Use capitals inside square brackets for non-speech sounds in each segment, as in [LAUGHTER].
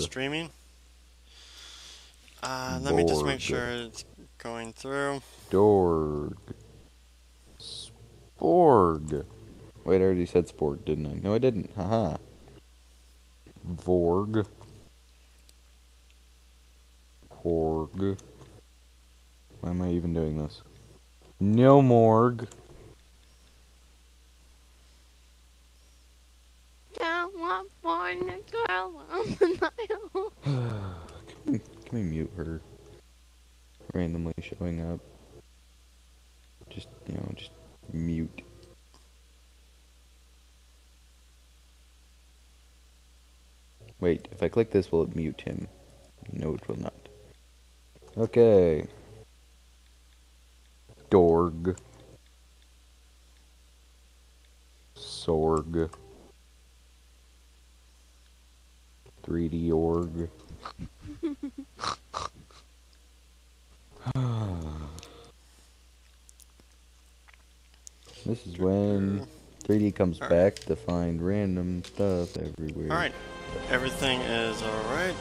streaming. Uh, let me just make sure it's going through. Dorg. Sporg. Wait, I already said Sporg, didn't I? No, I didn't. Haha. Vorg. Porg. Why am I even doing this? No morg. I want born girl on the Nile. can, we, can we mute her? Randomly showing up. Just, you know, just mute. Wait, if I click this, will it mute him? No, it will not. Okay. Dorg. Sorg. 3D org. [SIGHS] this is when 3D comes Alright. back to find random stuff everywhere. Alright, everything is alright.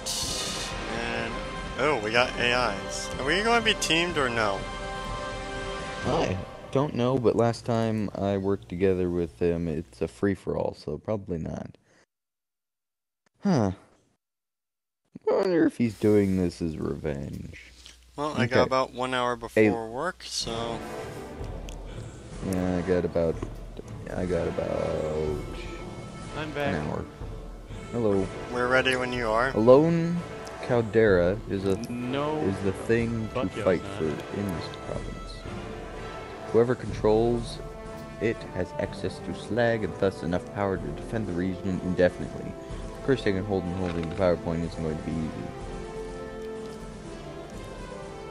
And, oh, we got AIs. Are we going to be teamed or no? I don't know, but last time I worked together with them, it's a free for all, so probably not. Huh. I wonder if he's doing this as revenge. Well, I got about one hour before work, so Yeah, I got about. I got about I'm an back. hour. Hello. we're ready when you are. Alone Caldera is a No. is the thing to fight it's for in this province. Whoever controls it has access to slag and thus enough power to defend the region indefinitely. Of course, taking hold and holding the power point isn't going to be easy.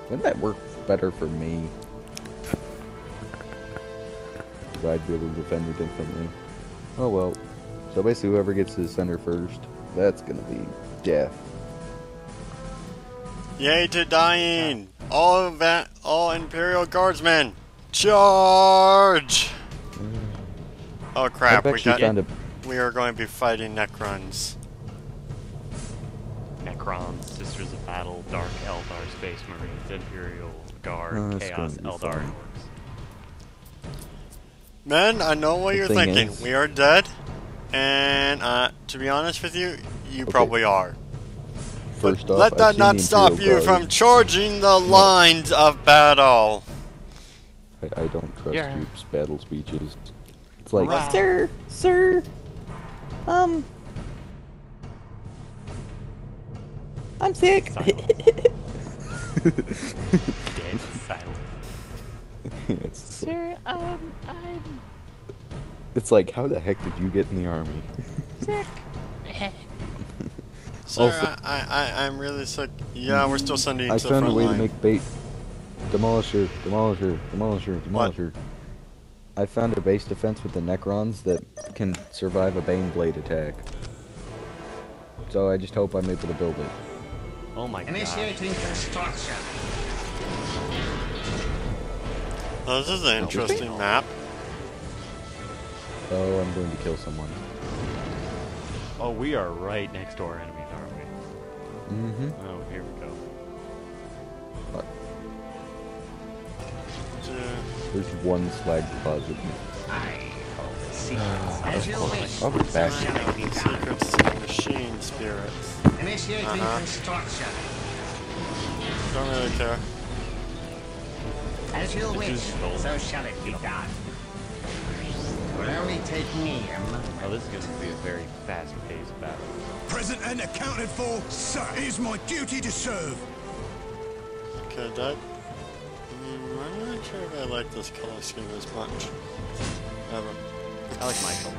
Wouldn't that work better for me? 'Cause I'd be able to defend it infinitely. Oh well. So basically, whoever gets to the center first, that's gonna be death. Yay to dying! All of that, all Imperial Guardsmen, charge! Mm. Oh crap, we got, a we are going to be fighting Necrons. Necrons, Sisters of Battle, Dark Eldar, Space Marines, Imperial Guard, Oh, Chaos, Eldar. fun. Men, I know what The you're thinking. is- We are dead, and uh, to be honest with you, you Okay. probably are. first But off. let that seen not stop Imperial you Guard. from charging the lines of battle. I, I don't trust Yeah. your battle speeches. It's like, Right. sir, sir, um, I'm sick. Silent. Dead silent. it's, Sir, um, I'm it's like, how the heck did you get in the army? sick. [LAUGHS] Sir, Also- I, I, I'm really sick. Yeah, we're still sending you I to the found a front way line. to make bait. Demolisher, demolisher, demolisher, What? demolisher. I found a base defense with the Necrons that can survive a Baneblade attack. So I just hope I'm able to build it. Oh my god. Initiating construction. Oh, this is an interesting map. Oh, I'm going to kill someone. Oh, we are right next to our enemies, aren't we? Mm-hmm. Oh, here we go. But there's one slag deposit. I call the secrets as you wish. I'll be back. So shall it be done. secrets to machine spirits. Initiating Uh-huh. construction. Don't really care. As you It wish, so shall it be done. Will only take me a moment. Oh, this is going to be a very fast-paced battle. Present and accounted for, sir. It is my duty to serve. Okay, that. Mm, I'm not sure if I like this color scheme as much. Ever. I like my colors.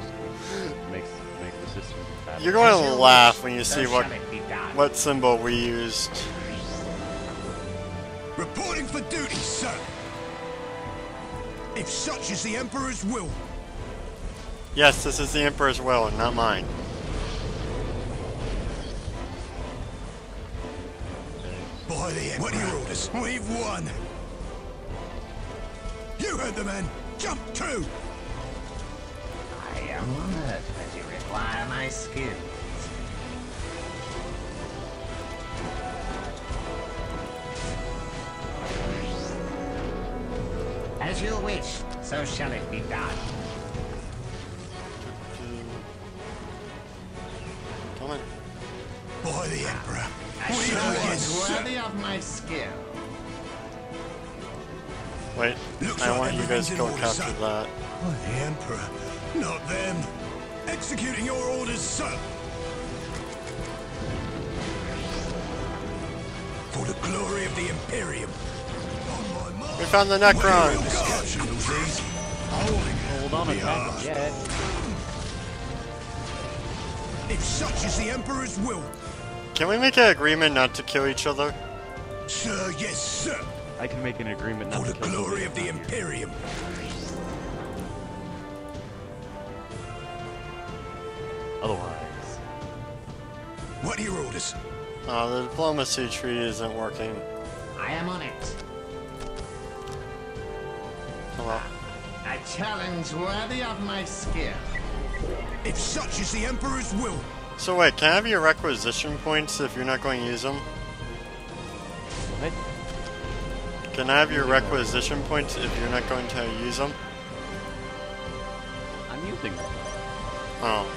It makes makes the systems of. You're going to laugh when you see what shall it be done. what symbol we used. Reporting for duty, sir. If such is the Emperor's will, Yes, this is the Emperor's will and not mine. by the end. What are your orders? We've won. You heard the man. Jump to what would you require my skills? As you wish, so shall it be done. Come on. Boy, the Emperor. I we know it's worthy of my skill. Wait, Looks I want you guys to go capture that. Boy, the Emperor. Not them. Executing your orders, sir. For the glory of the Imperium. On my mark. We found the Where Necron! will destruction was Hold on, be attack hard. yet. If such is the Emperor's will. Can we make an agreement not to kill each other? Sir, yes, sir. I can make an agreement For not the to kill glory somebody of the that's not here. Imperium. Otherwise, What are your orders? Uh, the diplomacy tree isn't working. I am on it. Hello. A challenge worthy of my skill. If such is the Emperor's will. So wait, can I have your requisition points if you're not going to use them? what? Can I have your requisition points if you're not going to use them? I'm using them. Oh.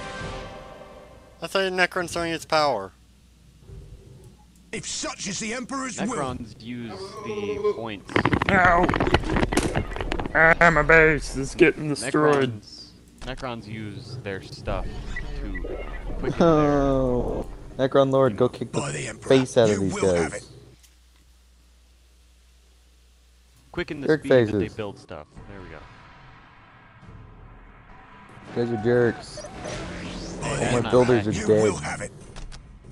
I thought Necron's throwing its power. If such is the Emperor's will. Necrons use the points. No! Ah, my base is getting destroyed. Necrons, Necrons use their stuff to quicken their Oh. Necron Lord, go kick the By the Emperor. face out of these guys. quicken the Jerk speed that they build stuff. There we go. You guys are jerks. By All my builders are You will dead. have it.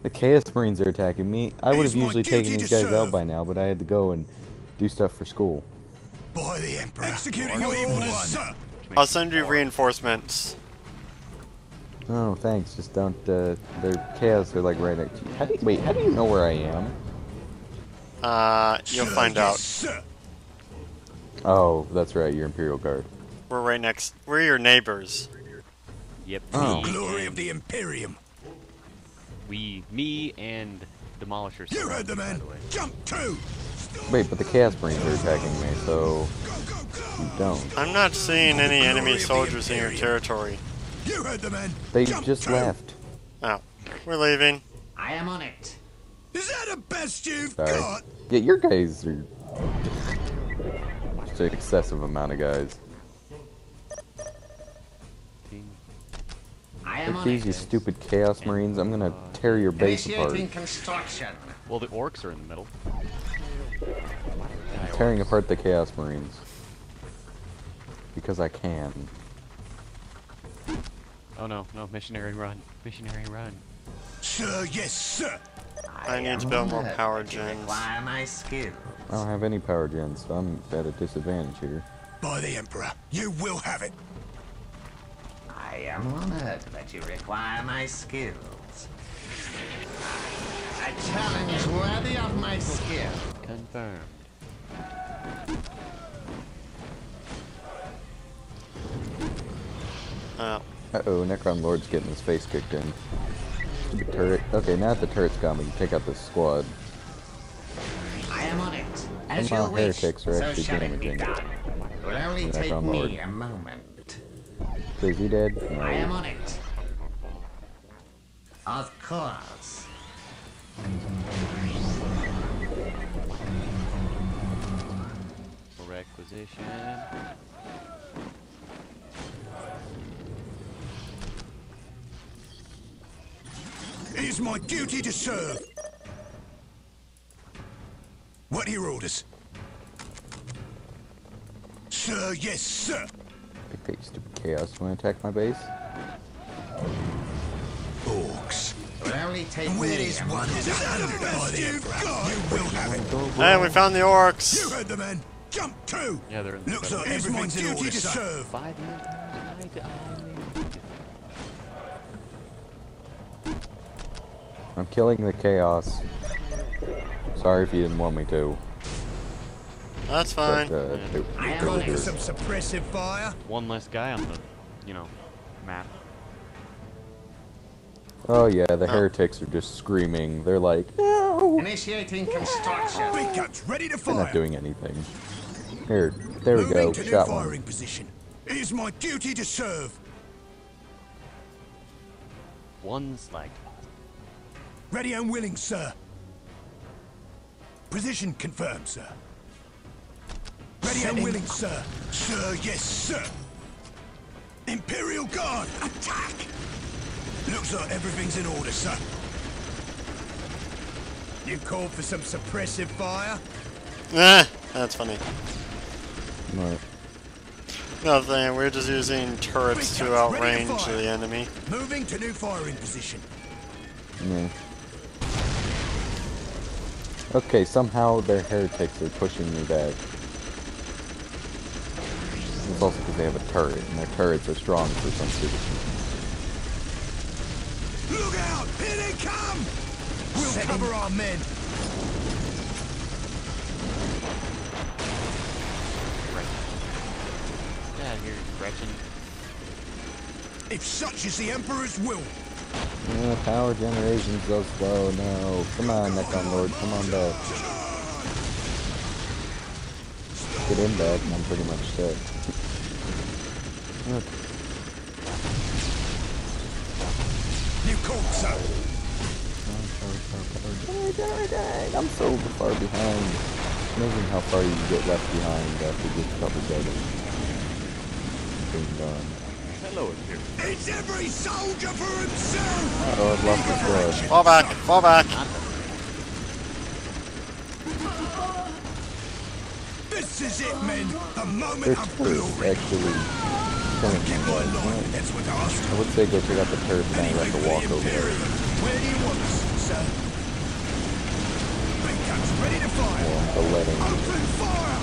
The Chaos Marines are attacking me. I would have usually taken these to guys out by now, but I had to go and do stuff for school. By the Emperor. Executing your orders, sir. I'll send you reinforcements. Oh, thanks. Just don't. Uh, their chaos They're like right next to you. How do you, wait, how do you know where I am? Uh, you'll Sir, find yes, out. Sir. Oh, that's right. You're Imperial Guard. We're right next. We're your neighbors. Yep. Oh. me Glory of the Imperium. we, me, and Demolisher. You heard the man. the. Jump two. Wait, but the Chaos Marines are attacking me, so you don't. I'm not seeing any enemy soldiers in your territory. You heard the man. They Jump just two. left. Oh, we're leaving. I am on it. Is that the best you've Sorry. got? Yeah, your guys are [LAUGHS] just an excessive amount of guys. I am Take these, you stupid Chaos Marines. I'm gonna tear your base apart. Initiating construction. Well, the orcs are in the middle. Tearing apart the Chaos Marines. Because I can. Oh no, no, missionary run, missionary run. Sir, yes, sir. I need to am build more honored power that you gens. Require my skill. I don't have any power gens, so I'm at a disadvantage here. By the Emperor. You will have it. I am honored that you require my skills. A challenge worthy of my skill. Confirmed. Oh, Uh-oh, Necron Lord's getting his face kicked in. Stupid turret. Okay, now that the turret's gone, we can take out this squad. I am on it. As Somehow you wish, heretics are so actually shall it be damaging. done. It will only Yeah, take Lord. me a moment. So is he dead? No. I am on it. Of course. Requisition. It is my duty to serve. What are your orders? Sir, yes, sir. Take you stupid Chaos. Want to attack my base? Orcs. It only take And where me is a one moment. is a best you've got. You will have it. Go away. hey, we found the You orcs. heard the man. Jump two. Yeah, they're in the Looks middle. like everything's in duty to serve. Five minutes. I'm killing the Chaos. Sorry if you didn't want me to. That's But, fine. uh, Yeah. I am it on really it. is. Some suppressive fire. One less guy on the, you know, map. Oh yeah, the heretics are just screaming. They're like, no! Initiating construction. Big guns ready to fire. They're not doing anything. Here, there we Moving go. to new Shot one. firing position. It is my duty to serve. One slag. Ready and willing, sir. Position confirmed, sir. Ready and willing, sir. Sir, yes, sir. Imperial Guard, attack! Looks like everything's in order, sir. You called for some suppressive fire? Eh, that's funny. Right. Nothing, we're just using turrets to Ready to outrange the enemy. Moving to new firing position. Yeah. Okay, somehow their heretics are pushing me back. It's also because they have a turret, and their turrets are strong for some stupid reason. Look out! Here they come! We'll cover our men. Get out of here, Gretchin. If such is the Emperor's will. Yeah, power generation's so slow now. Come on, Necron Lord, come on back. Get him back, and I'm pretty much set. Look, New call, sir. I'm so far behind. Amazing how far you get left behind after just a couple seconds. Being done. Hello, Imperial. It's every soldier for himself! Oh, I've lost the squad. Fall back, fall back. This is it, men. The moment Their of turret glory. actually killing Get me. my guys. line. That's what I would say go check out the I Anything to the walk over there. Where do you want us, sir? Big guns ready to fire. Yeah, the letting. Open fire!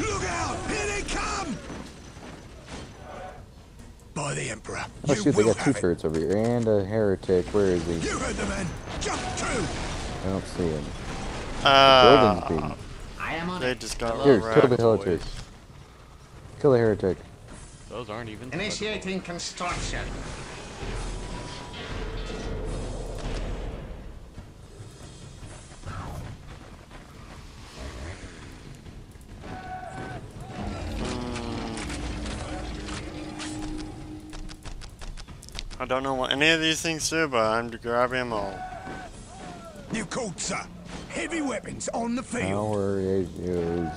Look out! Here they come! By the Emperor. Oh shoot, they got two turrets over here, and a heretic. Where is he? You heard the man. Jump through. I don't see him. Uh, Building's being. I am on they it. just got Here, kill the heretic. Kill the heretic. Those aren't even. Initiating construction. I don't know what any of these things do, but I'm grabbing them all. You called, sir. Heavy weapons on the field. Power issues.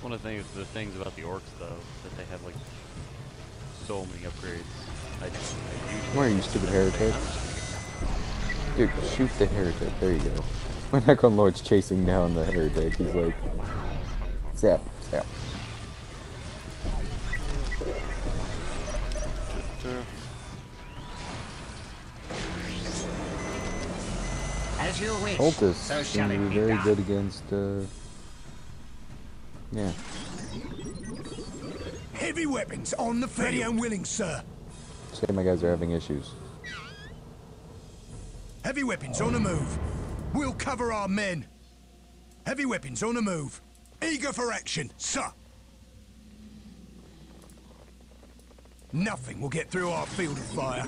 One of the things, the things about the orcs, though, that they have like so many upgrades. I, I usually Come here, you stupid heretic. Dude, shoot the heretic. There you go. [LAUGHS] When Necron Lord's chasing down the heretic, he's like, zap, zap. As you wish. Cultists so seem shall to be be very done. good against, uh... Yeah. Heavy weapons on the field. Ready and willing, sir. Say my guys are having issues. Heavy weapons on the move. We'll cover our men. Heavy weapons on the move. Eager for action, sir. Nothing will get through our field of fire.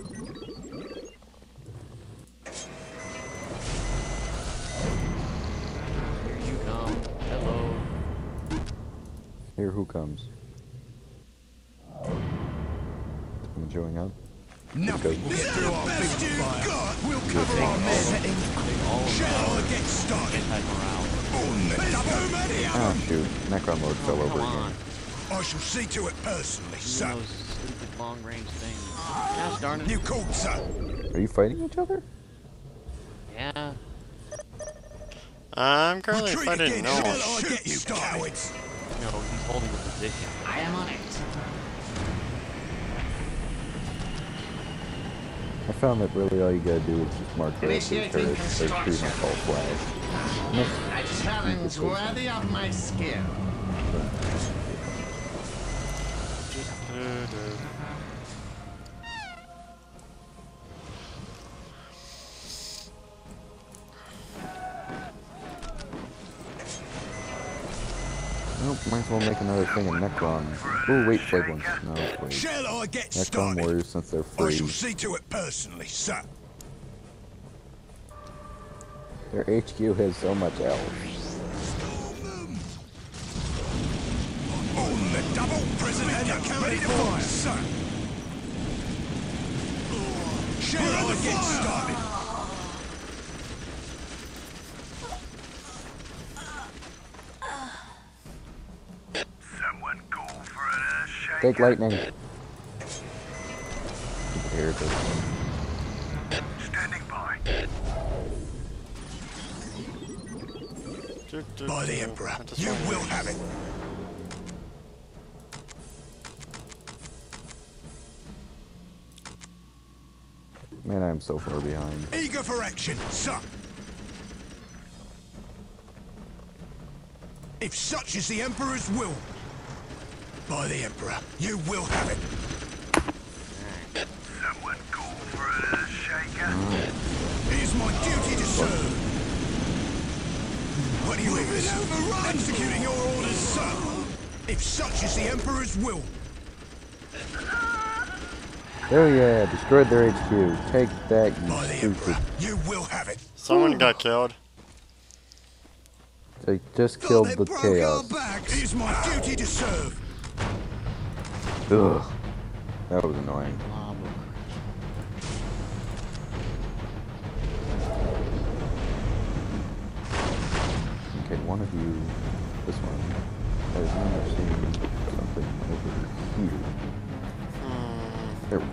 Here you come. Hello. Here, who comes? Someone showing up? Nothing will get through our field of fire. We'll cover our men. Shall them I get started? type morale. On many of Oh shoot, Necron Lord fell over again. I shall see to it personally, sir. those stupid long range things. Gosh darn it. You called, sir. Are you fighting each other? Yeah. I'm currently fighting no. Shall I get you cowards? No, he's holding the position. I am on it. I found that really all you gotta do is just mark the rest of the Initiating turrets. They're pretty much all flags. A challenge worthy of my skill. Might as well make another thing in Necron. Oh wait, Plague Ones. No, wait. Shall I get Necron started? Warriors since they're free. I free. shall see to it personally, sir. Their HQ has so much elves. On the double, President accounted for, sir. Shall I get started? Someone go for it, shake. Take lightning. Here it is. Standing by. Do, do, By the. Emperor, you will have it. Man, I'm so far behind. Eager for action, sir. If such is the Emperor's will, by the Emperor, you will have it. Someone call for a shaker. It is my duty to serve. What do you mean? Executing your orders, sir. If such is the Emperor's will, Oh yeah, destroyed their HQ. Take that, you by the. Emperor, you will have it. Someone got killed. They just killed God, the they broke our chaos. It is my duty to serve. Ugh. That was annoying. Okay, one of you, this one, has never seen something over here. There we go.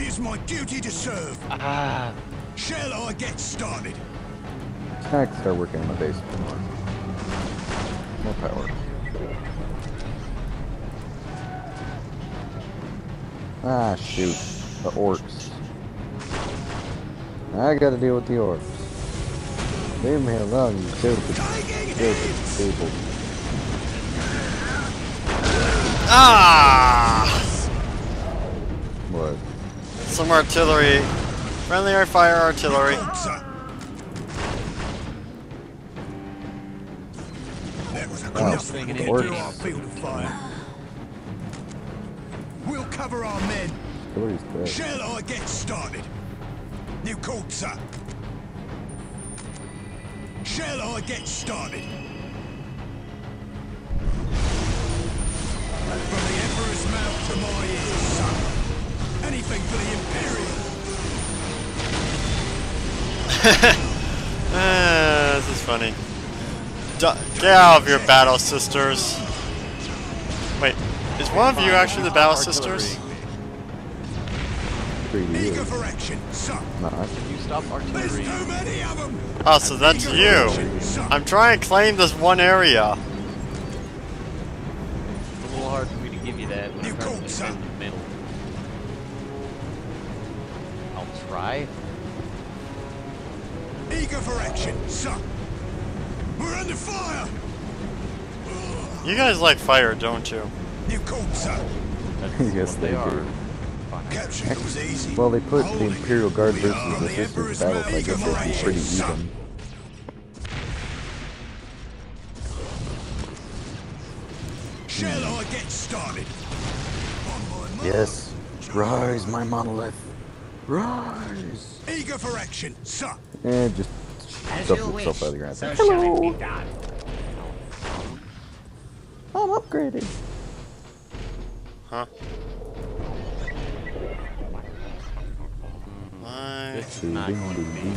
It is my duty to serve. Ah, Shall I get started? I can start working on my base more. More power. Ah, shoot. The orcs. I gotta deal with the orcs. Leave me alone, you stupid, stupid people. Ah! What? Some artillery. Friendly or fire artillery. Sir. That was a Wow. enough thing Orcs. to get to our field of fire. We'll cover our men. Hillry's dead. Shall I get started? You called, sir. Shall I get started? From the Emperor's mouth to my ears, son. Anything for the Imperial. [LAUGHS] Ah, this is funny. Du- get out of your battle sisters. Wait, is one of you actually the battle sisters? Three Eager for action, sir. Not. you stop There's artillery. too many of them. Oh, so that's you. I'm trying to claim this one area. It's a little hard for me to give you that when I'm trying to defend the middle. I'll try. Eager for action, sir. We're under fire. You guys like fire, don't you? You called, sir. [LAUGHS] Yes, they they, are. do. Fine. Was easy. Well, they put the Imperial Guard versus the the Sisters battle, so I guess for it'd be pretty action, even. Shall I get started? On my mark. Yes. Rise, my monolith. Rise. Eager for action, sir. And just As stuff you itself out of the ground. so shall it be done. I'm upgrading. Huh? Why? This is not going to be.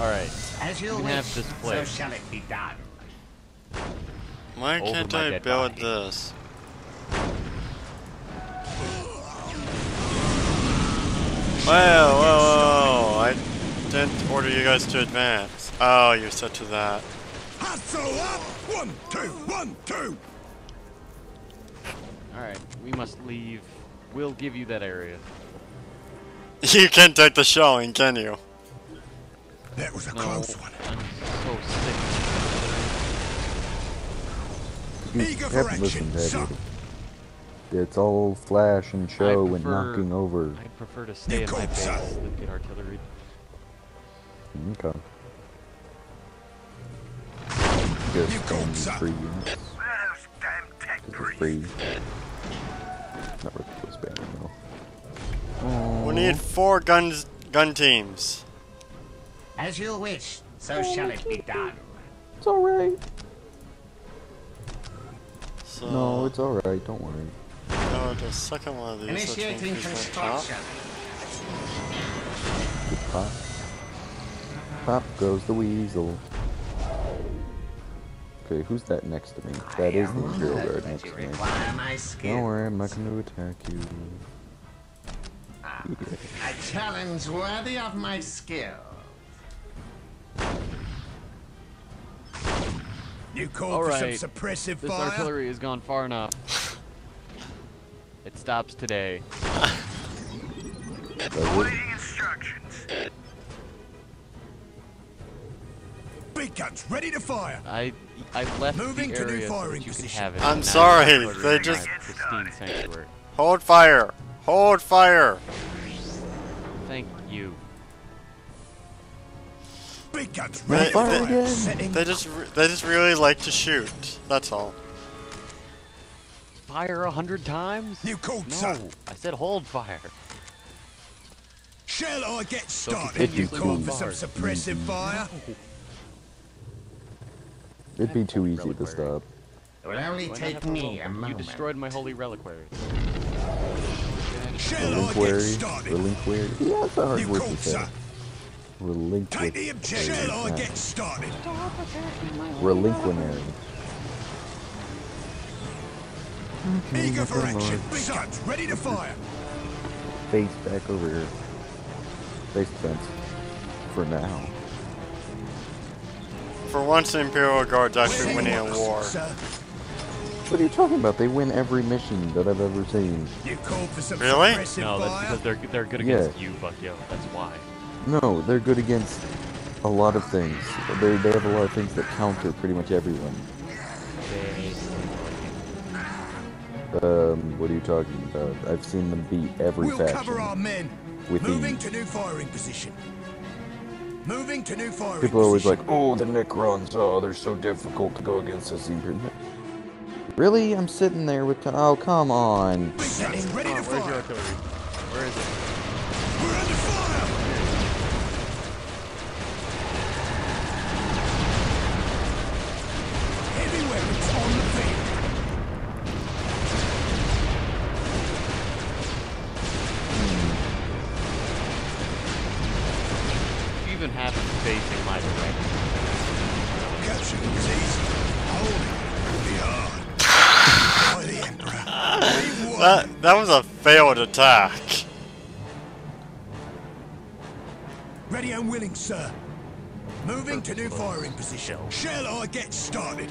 Alright, As you You can wish, have this so place. shall it be done. Why Over can't I build body. this? Whoa, whoa, whoa! I didn't order you guys to advance. Oh, you're set to that. Hustle up. One, two, one, two. Alright, we must leave. We'll give you that area. [LAUGHS] You can't take the showing, can you? That was a No, close one. I'm so sick. You Eager have for to action, listen to sir. It's all flash and show and knocking over. I prefer to stay at my base than get artillery. Okay. Just You called, only units. Those damn tech It's free. Not really spamming though. We need four guns, gun teams. As you wish, so shall it be done. It's alright. So, No, it's alright, don't worry. no, the second one of these. I think, Initiating is on top. construction. Pop. Pop goes the weasel. Okay, who's that next to me? That is the Imperial But Guard next to me. Don't worry, I'm not going to attack you. Yeah. A challenge worthy of my skill. You called All for right. some suppressive This fire? artillery has gone far enough. It stops today. Does it? instructions. Big guns, ready to fire. I I left Moving the to new area so that firing you could position. have it. I'm sorry, they just- my pristine sanctuary. Hold fire! Hold fire! Thank you. Big guns, They, ready to fire fire. again. Setting they just they just really like to shoot. That's all. Fire a hundred times? You called, No, sir. I said hold fire. Shall I get So started? You continuously called for some suppressive mm-hmm. fire? It'd be too easy to stop. It will only Why take have a me You destroyed my holy reliquary. Shall I get Relinquary. started? Relinquary. Yeah, that's a hard You word called, to say. sir. Relinquary. The objective. Shall I get started? Relinquinary. Eager for Come action. on. Guns, ready to fire. Face back over here. Face defense. For now. For once, the Imperial Guard's actually winning a war. Sir, What are you talking about? They win every mission that I've ever seen. you called for some Really? suppressive No, that's because they're they're good Yeah. against you, Buckyo. That's why. No, they're good against a lot of things. They they have a lot of things that counter pretty much everyone. Um, what are you talking about? I've seen them beat every We'll faction. cover our men. with Moving ease. to new firing position. Moving to new firing People are always position. like, "Oh, the Necrons, oh, they're so difficult to go against this Imperial." Really? I'm sitting there with. Oh, come on. Ready to Where's your artillery? Where is it? A failed attack. Ready and willing, sir. Moving to new firing position. Shall I get started?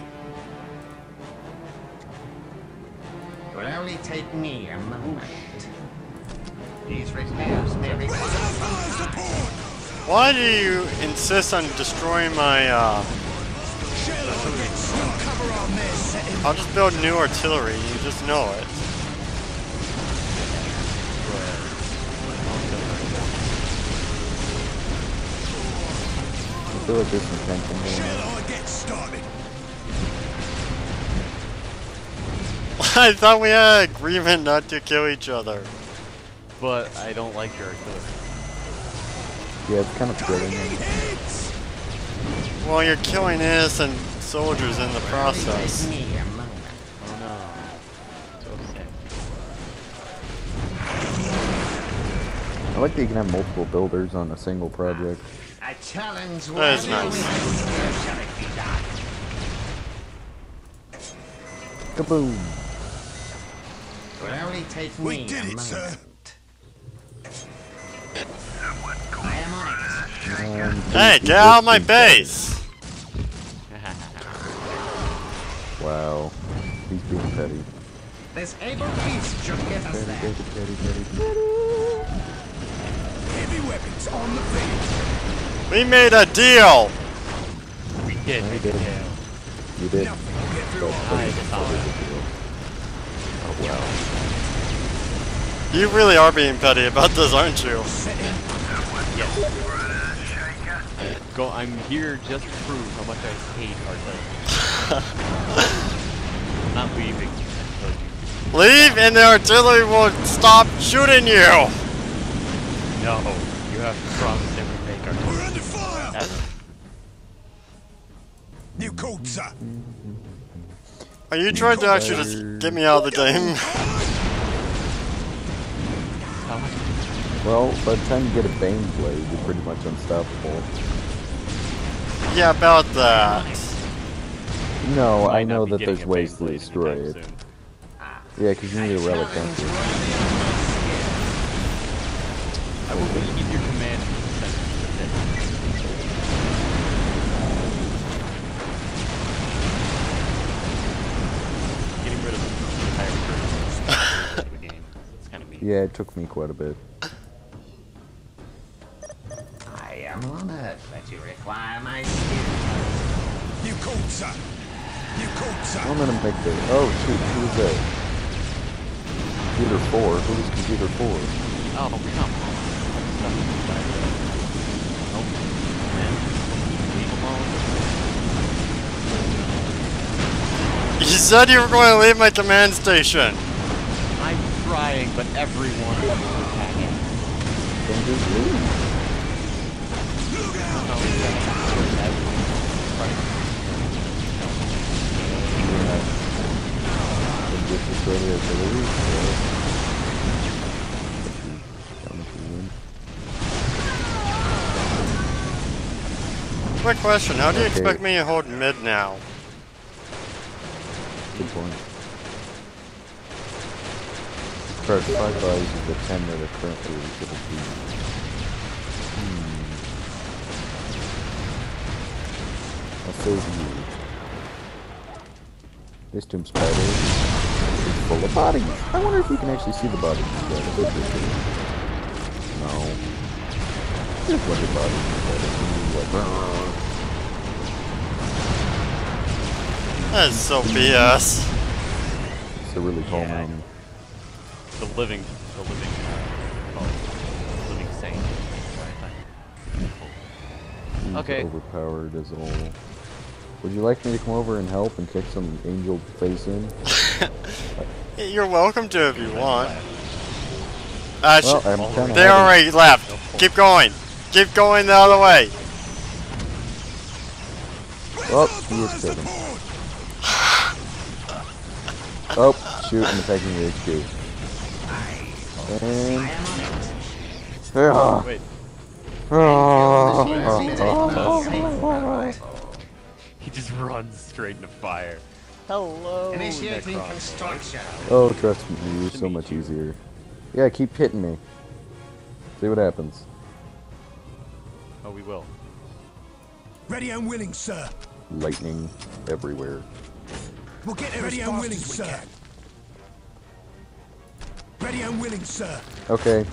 It will only take me a moment. These repairs may require fire support? Why do you insist on destroying my, uh... Shall I get started? Cover our men. Setting I'll just build new artillery, you just know it. I feel like there's some tension going. Shall I get started? [LAUGHS] I thought we had an agreement not to kill each other. But I don't like your artillery. Yeah, it's kind of thrilling. Taking hits. Well, you're killing innocent soldiers in the process. me a moment. Oh no. So sad. I like that you can have multiple builders on a single project. A challenge That is worthy nice. of my skill shall it. Kaboom! It will only take We me did a it, moment. sir. I am on it. Um, Hey, these get out of my base! [LAUGHS] Wow. He's being petty. This able beast should get us Petty, there. petty, petty, petty, petty. Heavy weapons on the field. We made a deal! We did. I We did. did. You did. Nothing will get through That's our I pretty saw it. Oh, wow. You really are being petty about this, aren't you? Yes. Go. I'm here just to prove how much I hate artillery. [LAUGHS] not leaving. Leave and the artillery will stop shooting you! No, you have to promise Oh, you called, sir. Are you trying to actually just get me out of the game? Well, by the time you get a Bane blade, you're pretty much unstoppable. yeah, about that. No, I know that there's a ways to destroy it. soon. Yeah, because you need a relic, don't you? I will leave your command to the center of the pit. Getting rid of the entire curse of the game. It's kind of mean. Yeah, it took me quite a bit. I am honored that you require my skill. You called, sir. You called, sir. I'm gonna make the. Oh shoot, who was that? Computer 4. Who was Computer 4? Oh, come on. The- Nope. Man, leave alone. You said you were going to leave my command station. I'm trying, but everyone is attacking. Then just leave. He's to sort everyone. Right. Yeah. Then just destroy the artillery. Yeah. Down win. Quick question, how do you Okay. expect me to hold mid now? Good point. Charge 5 buys of the 10 that are currently to the team. Hmm. I'll save you. This tomb spider is full of bodies. I wonder if you can actually see the bodies. Yeah, the bit this is. No. There's a bunch of bodies inside it. and you're like, That is so BS. It's a really tall Yeah. Mountain. The living, the living, uh, call living saint. He's Okay. overpowered as all. Would you like me to come over and help and kick some angel face in? [LAUGHS] You're welcome to if you want. Actually, Well, I'm they having- already left. Keep going. Keep going the other way. Oh, he is killed him. [SIGHS] Oh, shoot, I'm attacking the HQ. And... Wait, ah, he just runs straight into fire. Hello, Initiating construction. Oh, trust me, you're so much easier. Yeah, keep hitting me. See what happens. Oh, we will. Ready and willing, sir. Lightning everywhere. We'll get there Ready and willing, sir. Ready and willing, sir. Okay,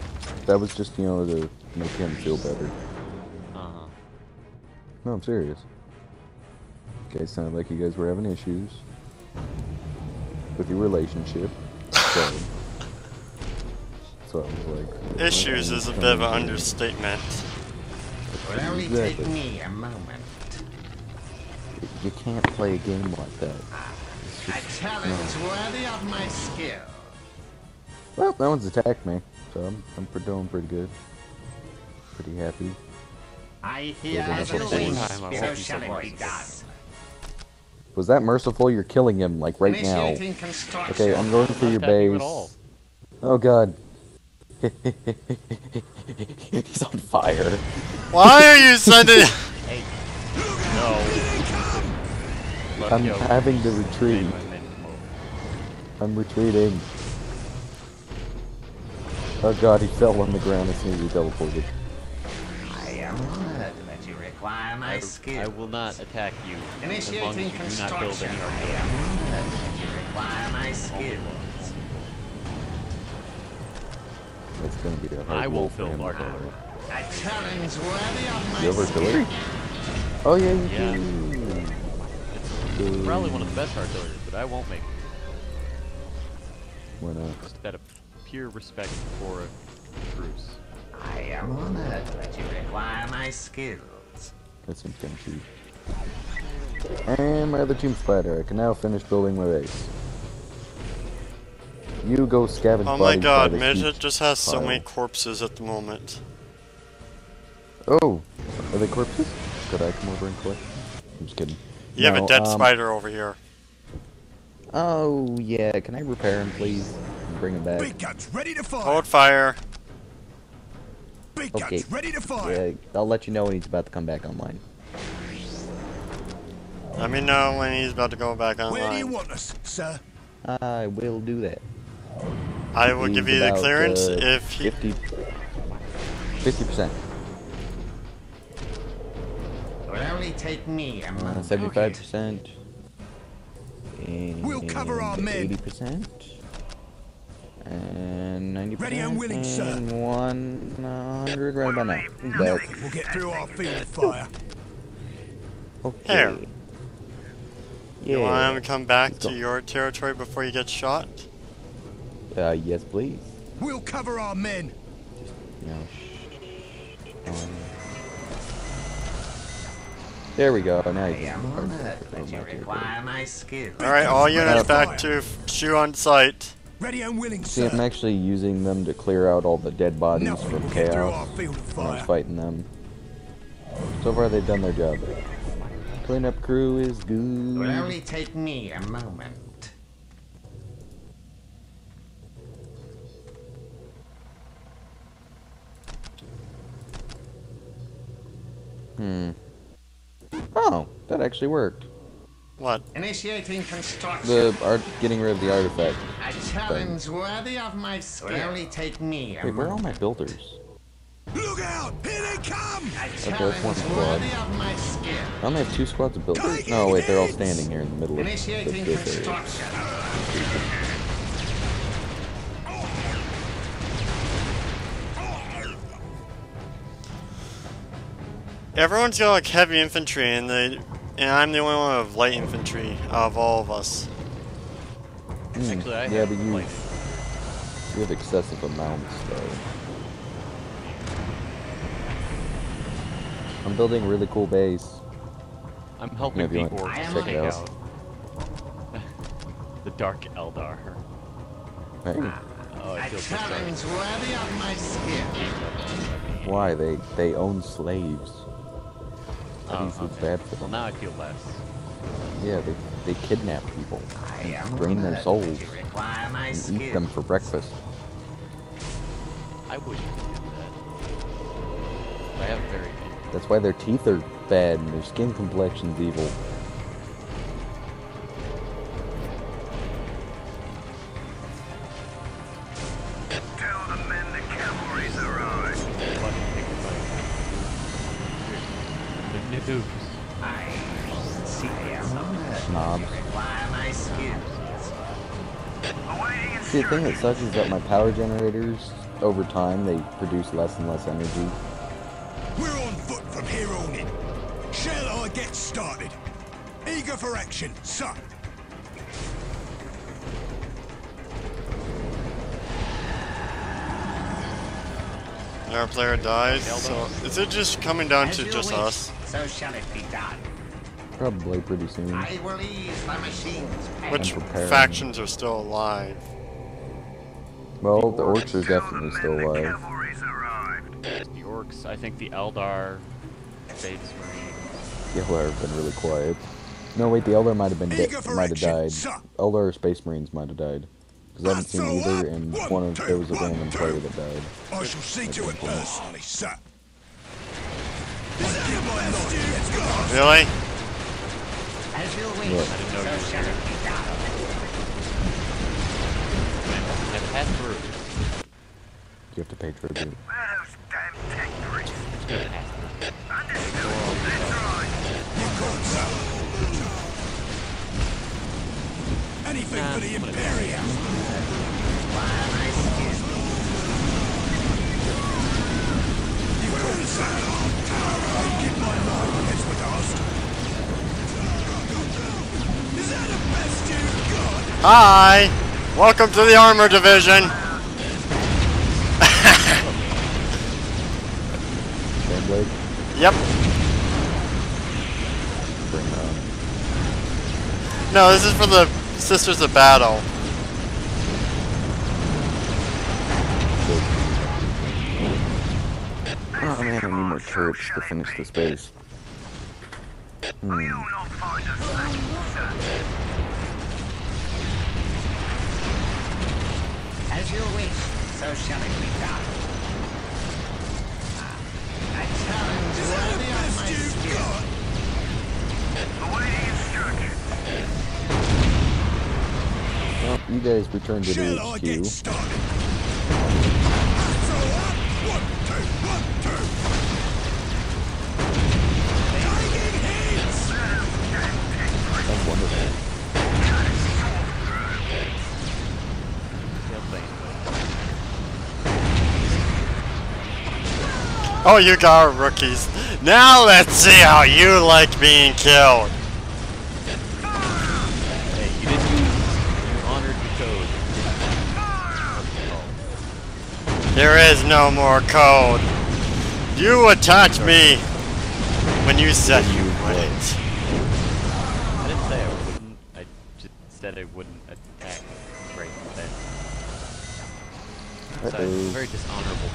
that was just, you know, to make him feel better. Uh-huh. No, I'm serious. Okay, sounded like you guys were having issues with your relationship. So, so I was like, Issues is a bit of an understatement. Will only take Exactly. me a moment. You can't play a game like that. It's A just- challenge worthy of my skill. Well, that one's attacked me, so I'm, I'm pre- doing pretty good. Pretty happy. I hear Well, then as that's a what I'm thing, saying. I so won't be shall it be done. Was that merciful? You're killing him, like, right now. Okay, I'm going for your attacking you at base. Oh god. [LAUGHS] He's on fire. Why are you sending... [LAUGHS] Hey, no. I'm having to retreat. my men come over. I'm retreating. Oh god, he fell on the ground as soon as he teleported. I am honored that you require my I, skill. I will not attack you as long as Initiating you do not build any I artillery. am honored that you require my skills. That's gonna be a hard I roll won't for build him. artillery. A challenge worthy of my You have skill. artillery? Oh yeah, you Yeah. do. It's probably one of the best artillery, but I won't make it. Why not? Just out of pure respect for Bruce. I am honored that you require my skills. That seems kinda cheap. And my other team's fighter. I can now finish building my base. You go scavenge Oh my god, the Midget just has so many corpses at the moment. Oh, are they corpses? Could I come over and collect? I'm just kidding. You have a dead um, spider over here. Oh yeah, can I repair him, please? And bring him back. Big guns ready to fire. Hold fire. Big Okay. ready to fire. Yeah, I'll let you know when he's about to come back online. Let me know when he's about to go back online. Where do you want us, sir? I will do that. I will give you the clearance uh, if he. 50 percent. It will only take me a Uh. Seventy-five percent. We'll cover our men. Eighty percent. And ninety. Ready and willing, sir. And one hundred right about now. He's back. Nothing will get through our field of fire. Okay. Here. Yeah. You want him to come back Let's to go. your territory before you get shot? Uh, yes, please. We'll cover our men. No. Um, there we go. Now you I can. am honored, but you require my skill. Alright, all units back to f- shoe on site. Ready and willing, See, sir. I'm actually using them to clear out all the dead bodies Nothing from will get through our chaos field of when I was fire. fighting them. So far, they've done their job. Cleanup crew is good. It will good. only take me a moment. Hmm. Oh, that actually worked. What? Initiating construction. The art, getting rid of the artifact. A challenge worthy of my skill. It will only take me Wait, where are all my builders? Look out! Here they come! A that's one squad. of my skill. I only have two squads of builders. No, wait, they're all standing here in the middle of this, Initiating this area. construction. Everyone's got like heavy infantry, and they, and I'm the only one with light infantry out of all of us. Hmm, Actually, I yeah, have but you, like you have excessive amounts, though. I'm building a really cool base. I'm helping if you the want orcs check it out. out [LAUGHS] the Dark Eldar. Hey, Oh, I A feel so sorry. challenge worthy of my skill. why they they own slaves? You Oh, okay. bad for Well, them? now I feel less. Yeah, they they kidnap people, drain their souls, and eat them for breakfast. I wish I could do that. I have very few. That's why their teeth are bad and their skin complexion's evil. Thing that sucks is that my power generators, over time, they produce less and less energy. We're on foot from here on in. Shall I get started? Eager for action, sir. Our player dies, so is it just coming down As to just wish, us? So shall it be done. Probably pretty soon. I will ease the machine's pain. Which preparing. factions are still alive? Well, the orcs are definitely still alive. The orcs. I think the Eldar, Space Marine. The Eldar have been really quiet. No, wait, the Eldar might have been dead. Might have died. sir. Eldar Space Marines might have died. Because I haven't seen either, and One, one of two, there was a random player that died. I shall see to it personally, sir. Is that my lord? Really? As you wish, Yeah. so shall it be done. I passed through. You have to pay tribute. Where those damn tank priests? Just gonna pass through. Understood. That's right. You called, sir. Anything Nah, for the Imperium. Require my skill. You called, sir. My mind, as with asked. Is that the best you've got? Hi! Welcome to the armor division! Yep. Bring it on. No, this is for the Sisters of Battle. Oh man, I need more turrets to finish this base. Hmm. As you wish, so shall it be done. A challenge worthy of my skill. Well, you guys return to the Shall I get HQ. [LAUGHS] Oh, you got rookies. Now let's see how you like being killed. Hey, you didn't use. You honored the code. Oh, There is no more code. You attacked me when you said you wouldn't. I didn't say I wouldn't. I just said I wouldn't attack right then. So I'm Uh-oh. very dishonorable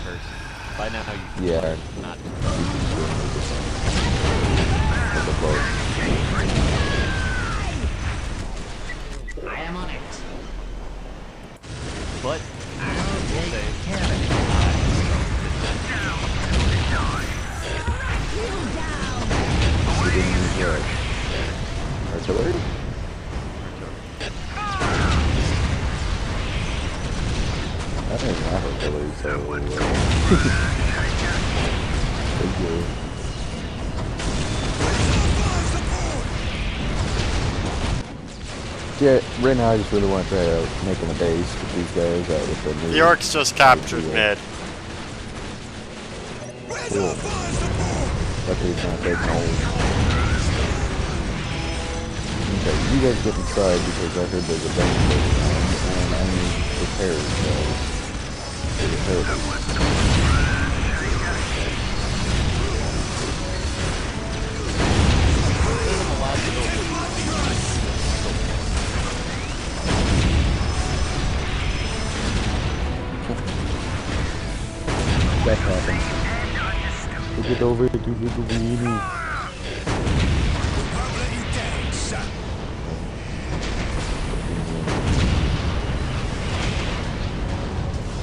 person. By now, you Yeah. not. That's a. I am on it. But I'll take say care of it. We didn't use what? Artillery? I don't even have artillery, so... uh. [LAUGHS] Yeah, right now I just really want to try out making a base with these guys out with the new... The orcs just captured mid. Cool. our fire support? Luckily not hold. Okay, you guys get inside because I heard there's a going and I need repairs, guys. To it over to the weenie. Won't let you down, son.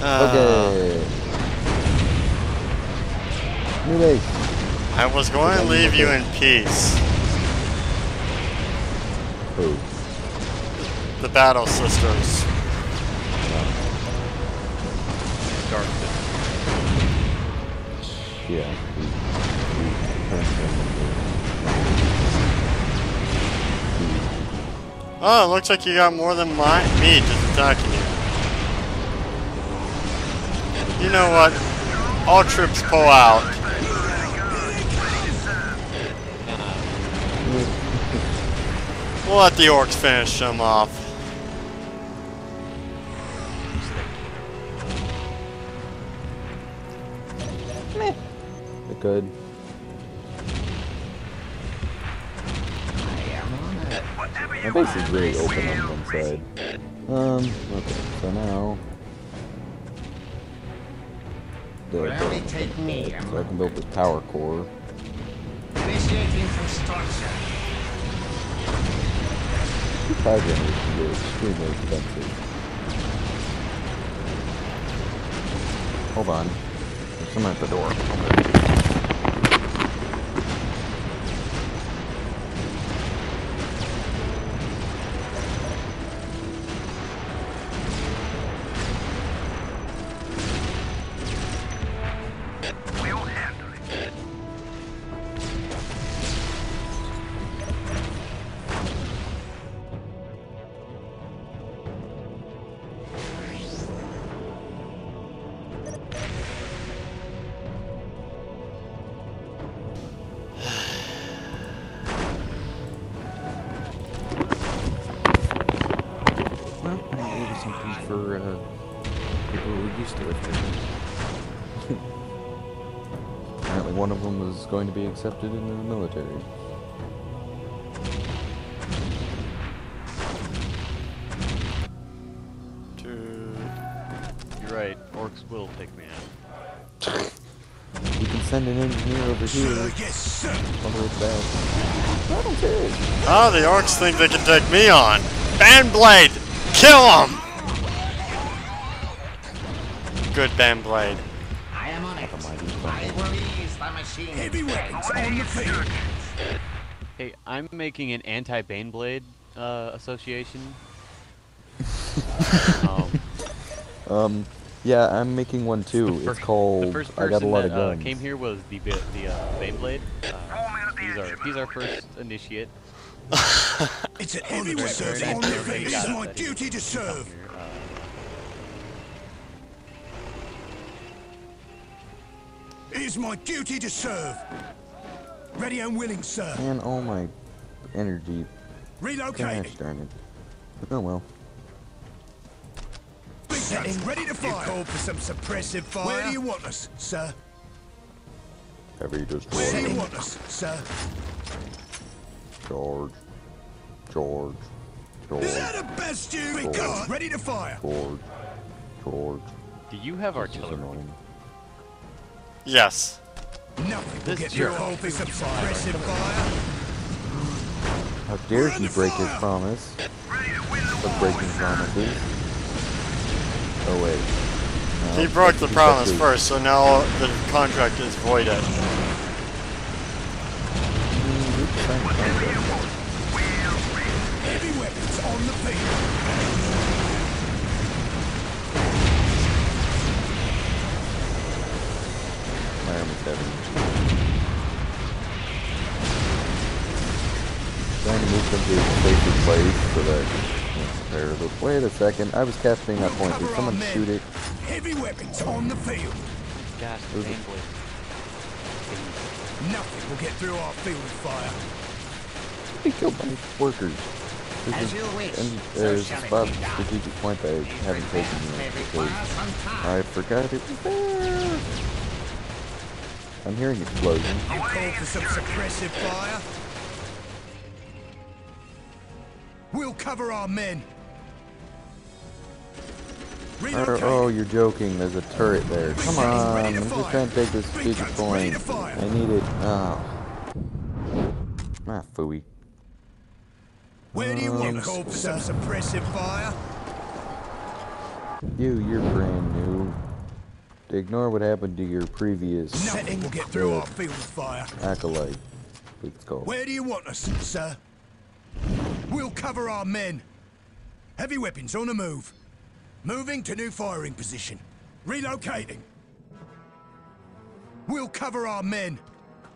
Uh, Okay. New. I was going to leave you in peace. Oh, The Battle Sisters. Dark yeah. Oh, it looks like you got more than my me just attacking you. You know what? All troops pull out. We'll let the orcs finish them off. They're good. The, take me so I can build this power core. Initiating construction. Power generators can get extremely expensive. Hold on. There's someone at the door. Accepted into the military. You're right. Orcs will take me out. You can send an engineer over here. Sir, yes, sir. Although it's bad. I don't care. Oh, the orcs think they can take me on. Baneblade! Kill him! Good Baneblade. I am on it. mighty I will ease the machine. Heavy weapons on the field. Hey, I'm making an anti-Baneblade uh, association. [LAUGHS] um, Um, yeah, I'm making one too. It's the called first I got a lot that of uh, guns. came here was the ba- the uh, Baneblade. Uh, he's our he's our first initiate. [LAUGHS] It's an heavy Very, weapons very on the nice. field. It Got is it, my duty to serve. Here, uh, It is my duty to serve. Ready and willing, sir. And all my energy. Relocating. Gosh darn it. Oh well. Big Setting ready to fire. You called for some suppressive fire. Where do you want us, sir? Heavy Where do you want us, sir? George. George. George. Is that a best you we got? Ready to fire. George. George. do you have This artillery? Yes. Nothing will This get through. jerk. Call for suppressive fire. How dare he break his promise of breaking promises? Oh wait. No, He broke the promise exactly- first, so now the contract is voided. Mm. Heavy weapons on the field. My arm is heavy. Trying to move them to a safer place so that I can prepare the. Wait a second, I was capturing that point. Did someone shoot it? Heavy weapons on the field. Gosh, Who's it? Nothing will get through our field of fire. Be killed by workers. This As is- you wish, and so there's shall a it spot be strategic point that I haven't taken yet because. I forgot it was there. I'm hearing explosions. You called for some suppressive fire. We'll cover our men. Oh, Relocate. oh, you're joking. There's a turret there. Come on. I'm just trying to take this strategic point. I need it. Oh. Ah, phooey. Where do you want Um, us? Called for some suppressive fire. You, you're brand new. Ignore what happened to your previous Nothing will get through our field of fire. acolyte. It's called. Where do you want us, sir? We'll cover our men. Heavy weapons on the move. Moving to new firing position. Relocating. We'll cover our men.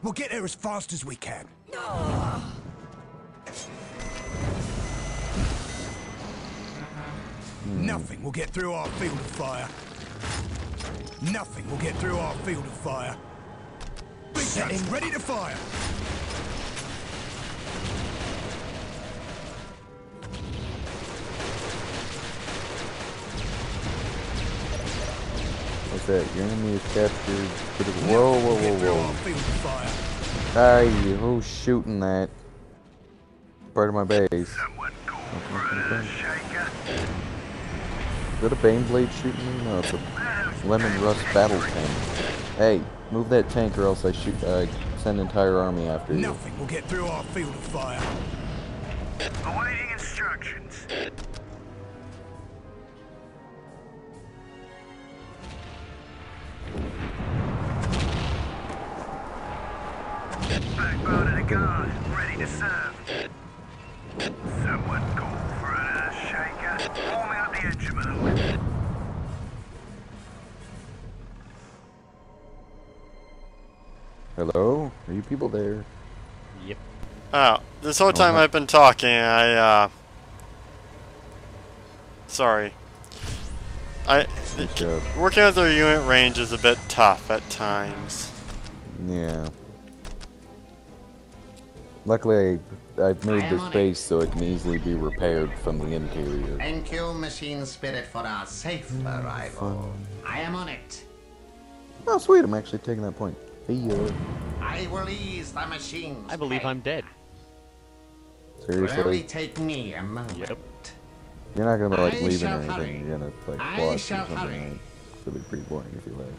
We'll get there as fast as we can. Nothing will get through our field of fire. Nothing will get through our field of fire. Big Setting ready to fire. What's that? Your enemy is captured. Put it- Whoa, whoa, Get whoa, our whoa. field of fire. Aye, who's shooting that? Part of my base. Is that a Baneblade shooting me? No, it's a Leman Russ battle tank. Hey, move that tank or else I shoot. Uh, send an entire army after you. Nothing will get through our field of fire. Awaiting instructions. Backbone of the guard, ready to serve. Someone call for earth shaker. Hello? Are you people there? Yep. Oh, this whole time Uh-huh. I've been talking, I, uh... Sorry. I... Good job. Working with their unit range is a bit tough at times. Yeah. Luckily, I, I've made I am this on it. base so it can easily be repaired from the interior. Thank you, machine spirit, for our safe arrival. I am on it. Oh, sweet! I'm actually taking that point. Hey, uh, I will ease the machine. I believe I'm dead. Will only take me a moment. Yep. You're not gonna be like I leaving or anything. hurry. You're gonna like I watch or shall something. hurry. Right? It'll be pretty boring if you left.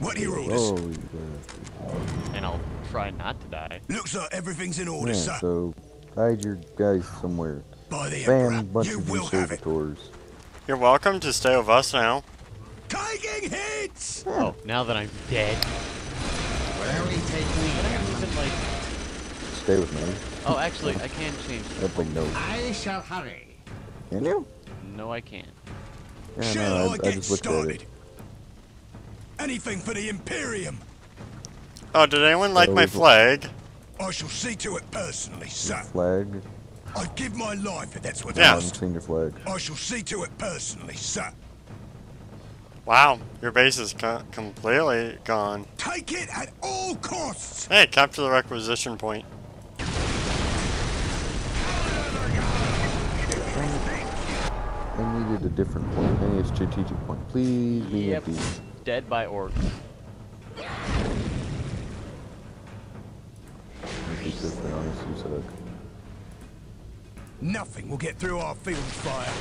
What are your orders? Oh, you got And I'll try not to die. Looks like everything's in order, Yeah, sir. so hide your guys somewhere. By the Bam, Emperor, bunch you of you will have it. servitors. You're welcome to stay with us now. Taking hits! Oh, now that I'm dead. Will only take me Can I a even like? Stay with me. Oh, actually, I can change. That's like no. I shall hurry. Can you? No, I can't. Yeah, Shall no, I I, I get just looked at started? it. Anything for the Imperium. Oh, did anyone like my flag? I shall see to it personally, sir. Flag. I'd give my life if that's what Yeah. I haven't seen your flag. I shall see to it personally, sir. Wow, your base is co- completely gone. Take it at all costs! Hey, capture the requisition point. I needed a different point. I need a strategic point. Please be Yep. empty. Dead by orcs. Because they honestly suck. Nothing will get through our field fire.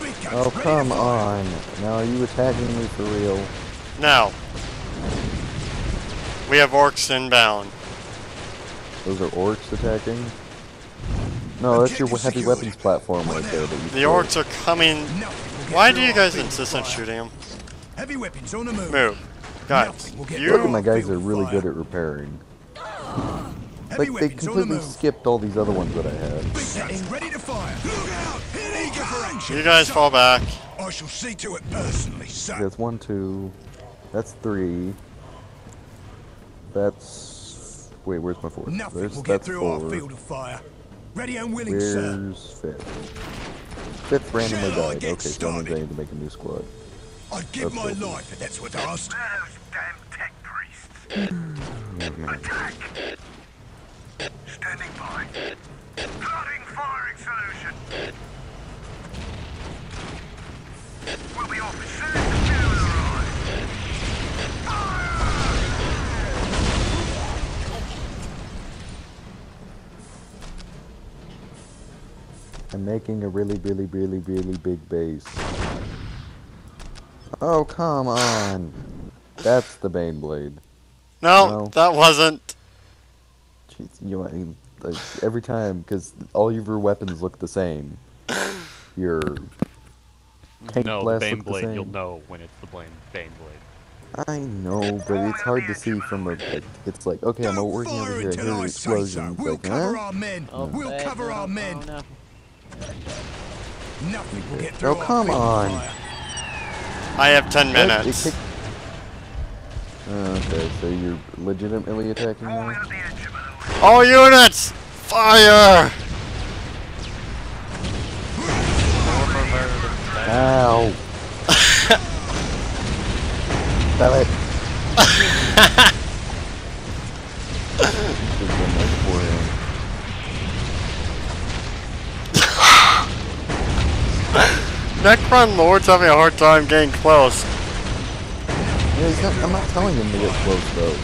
Big guns Oh, come on. Now, are you attacking me for real? Now, we have orcs inbound. Those are orcs attacking? No, that's your heavy weapons platform right there that you The killed. orcs are coming. Nothing will get Why do you guys insist on shooting them? Heavy weapons on the move. Move. Guys, Nothing will you- Look at my guys are really good at repairing. Like, they weapons on the completely skipped all these other ones that I had. Ready to fire. Look out! Eager for action. You guys fall back. I shall see to it personally, sir. That's one, two. That's three. That's... Wait, where's my fourth? Nothing There's, will get through four. our field of fire. Ready and willing, sir. Where's fifth? Fifth randomly Shall I died. get Okay, so that I started? need to make a new squad. I'd give That's my what- life if that's what asked. Those damn tech priests. Mm-hmm. Attack! Standing by. Starting firing solution. We'll be off as soon as the fuel arrives. I'm making a really, really, really, really big base. Oh, come on. That's the Baneblade. No, No. that wasn't. Jeez, you know, like, every time, because all of your weapons look the same. Your tank no, blasts Bane look the Blade. You'll know when it's the Bane Baneblade. I know, but it's hard to see from a. Like, it's like, okay, I'm working over here. I hear an I so. explosion. We'll like, cover huh? our men. Oh, we'll eh, cover our no, men. no. Nothing will get Oh, through our come on. fire. I have 10 What? Minutes. kicked- Oh, okay, so you're legitimately attacking Warming now? up the engine, my lord. All units, fire! Ow! Damn it! Should've done that beforehand. Necron Lord's having a hard time getting close. Yeah, he's not, I'm not telling him to get close though.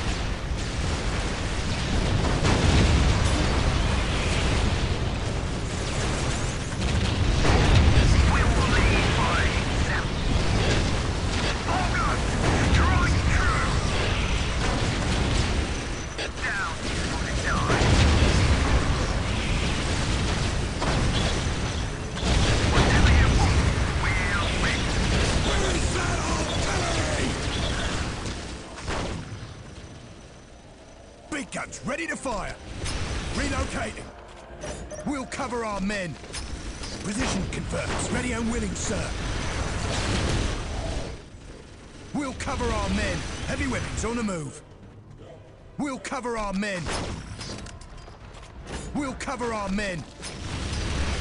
Cover our men.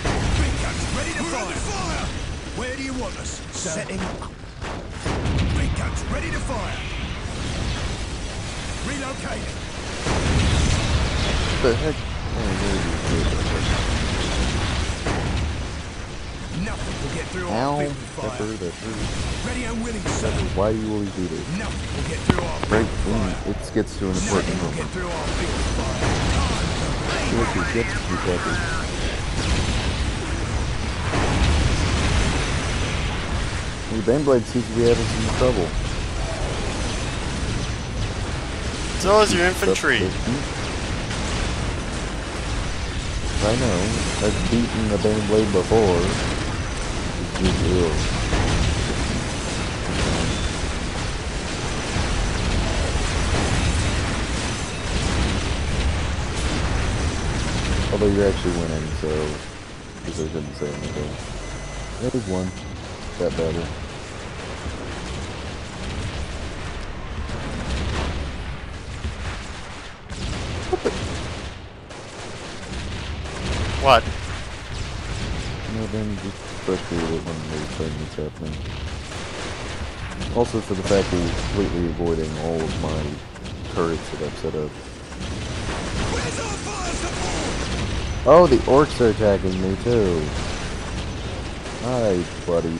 Big guns ready to fire. Where do you want us, sir? Setting up. Big guns ready to fire. Relocating. What the heck? Oh, there it is. Nothing will get through our Ow! field of That fire. hurt, that. Ready and willing, sir. Why do you always do this? Nothing will get through our Right field of when fire. it gets to an important Nothing will get moment. through our field fire. Look, it gets to you copy. blade Baneblade seems to be having some trouble. So is your infantry. I know. I've beaten the Baneblade before. It's just ill. Although you're actually winning, so I guess I shouldn't say anything. There's one. That battle. What? No, then just frustrated when the fighting is happening. Also for the fact that he's completely avoiding all of my turrets that I've set up. Oh, the orcs are attacking me too. Hi, buddy.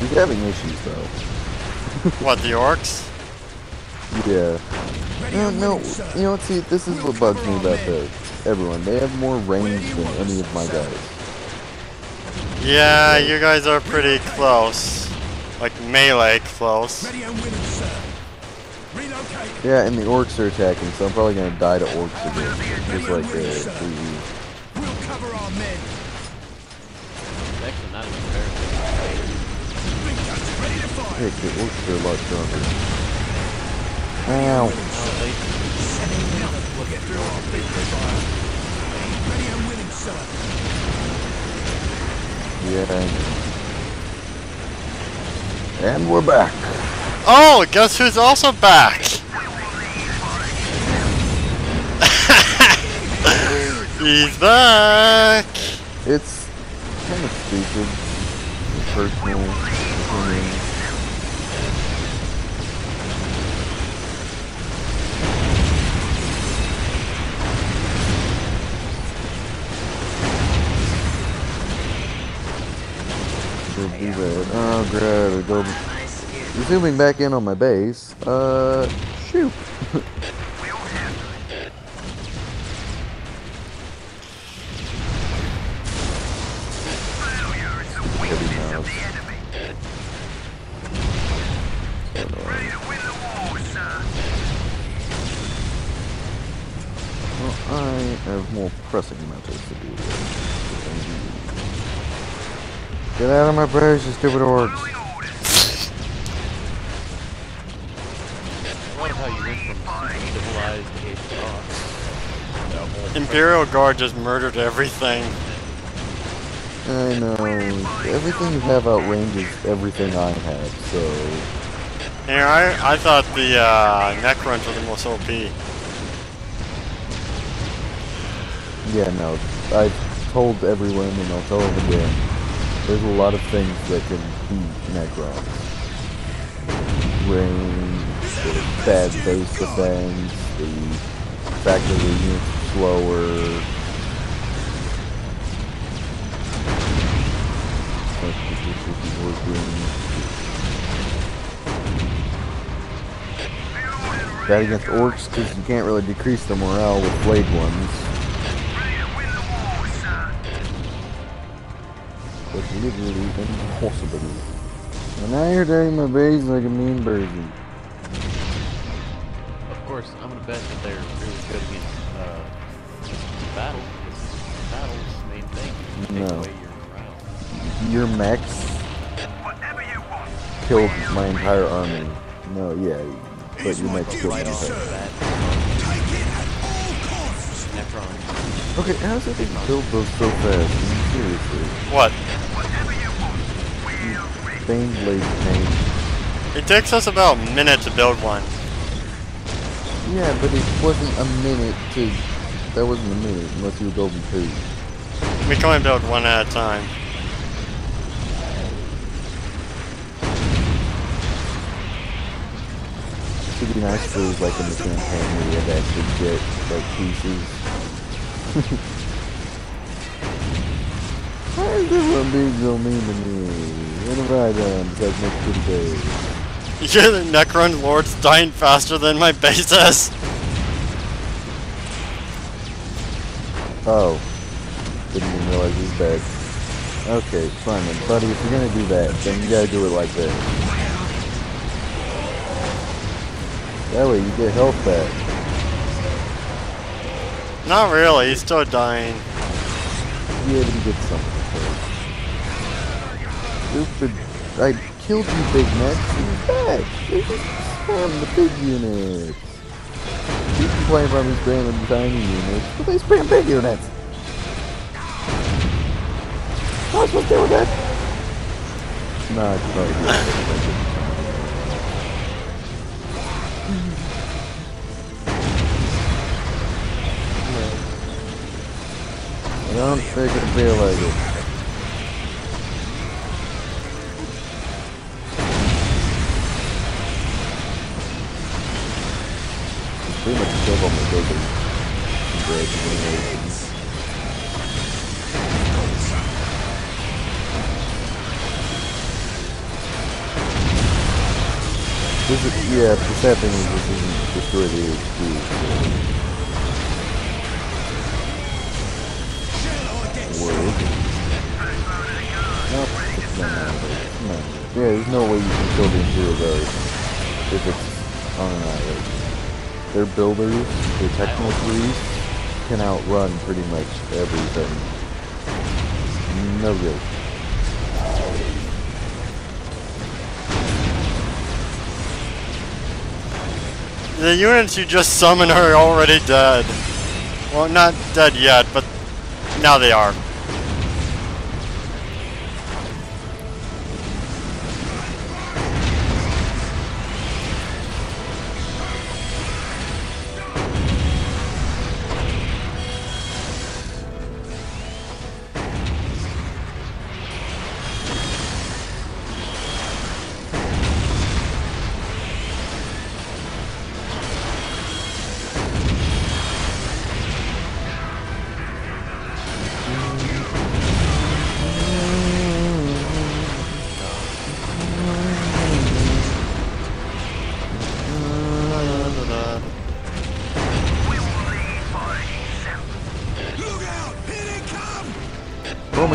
He's having issues though. [LAUGHS] What, the orcs? Yeah. No, no, you know what, see, this is what bugs me about this. Everyone, they have more range than any of my guys. Yeah, you guys are pretty close. Like melee close. Ready and willing, sir. Relocate. Yeah, and the orcs are attacking, so I'm probably gonna die to orcs again. Just like uh, 3E. We'll cover our men. It's actually not even fair. Big guns ready to fire. Heck, the orcs are a lot stronger. Ow. No, they, We'll get through our big fire. Ready and willing, sir. Yeah. And we're back. Oh, guess who's also back? [LAUGHS] He's back! It's kind of stupid. Personal That. Oh, great. Go. Zooming back in on my base. Uh, shoot. I have more pressing matters to do. Get out of my base, you stupid orcs. I love how you went from super civilized to chaos. That whole Imperial Guard just murdered everything. I know. Everything you have outranges everything I have, so... Here, I, I thought the uh, Necrons were the most OP. Yeah, no. I've told everyone and I'll tell them again. There's a lot of things that can beat Necrons. Rain, the bad base defense, the fact that the units are slower. Bad against orcs because you can't really decrease the morale with blade ones. Literally impossible. And now you're taking my base like a mean person. Of course, I'm gonna bet that they're really good against uh, battle. Battle's the main thing. You take No. away your morale. Your mechs Whatever you want. killed my entire army. No, yeah, but Here's your my mechs killed my duty, entire sir. That Take it at all costs. Okay, how's it they killed those so fast? Seriously. What? Blade tank. It takes us about a minute to build one. Yeah, but it wasn't a minute to... That wasn't a minute, unless you were building two. We can only build one at a time. It would be nice if it was like in the campaign where you had to actually get, like, pieces. [LAUGHS] Why is everyone being so mean to me? In a Rhydon, besides next to the base. Yeah, the Necron Lord's dying faster than my base is. Oh. Didn't even realize he was back. Okay, fine then. Buddy, if you're gonna do that, then you gotta do it like this. That way you get health back. Not really, he's still dying. Yeah, but you get something. Stupid. I killed you, Big Mac. He's back. They just spam the big units. You complain about me spamming tiny units, but they spam big units. What am I supposed to do with that? Nah, it's probably good. I don't think it'll feel like pretty much still on my building. Congratulations. This is, yeah, the sad thing is this isn't destroy the Annihilate. Come. Yeah, there's no way you can kill the Imperial Guard if it's on Annihilate. Their builders, their technical priests, can outrun pretty much everything. No good. The units you just summoned are already dead. Well, not dead yet, but now they are.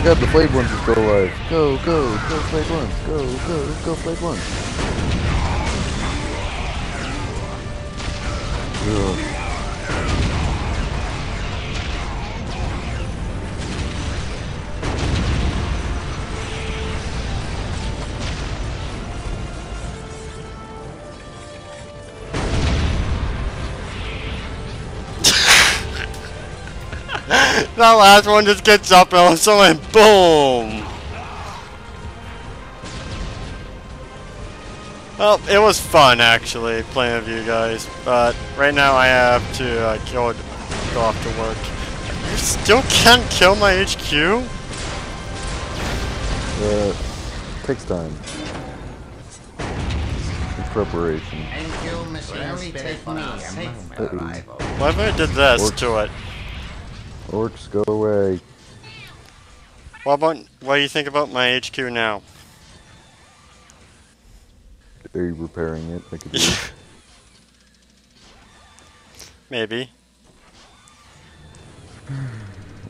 God, the flayed ones are still alive. Go, go, go flayed ones. Go, go, go flayed ones. Ugh. That last one just gets up and someone boom. Well, it was fun actually playing with you guys, but right now I have to uh, kill, go off to work. You still can't kill my HQ? Uh, takes time. It's preparation. Engine machines take me a moment arrival. What if I did this Works. to it? Orcs, go away. What about, what do you think about my HQ now? Are you repairing it? Like a dude? Maybe.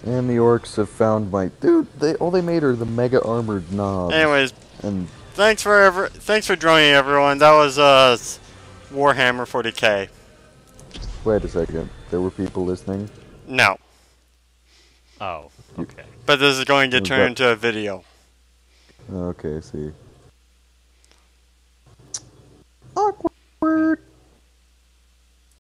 and the orcs have found my dude. They all they made are the mega armored Nobz. Anyways, and thanks for ever, thanks for joining everyone. That was uh, Warhammer 40k. wait a second, there were people listening. No, Oh, okay. But this is going to uh, turn into a video. Okay, see. Awkward.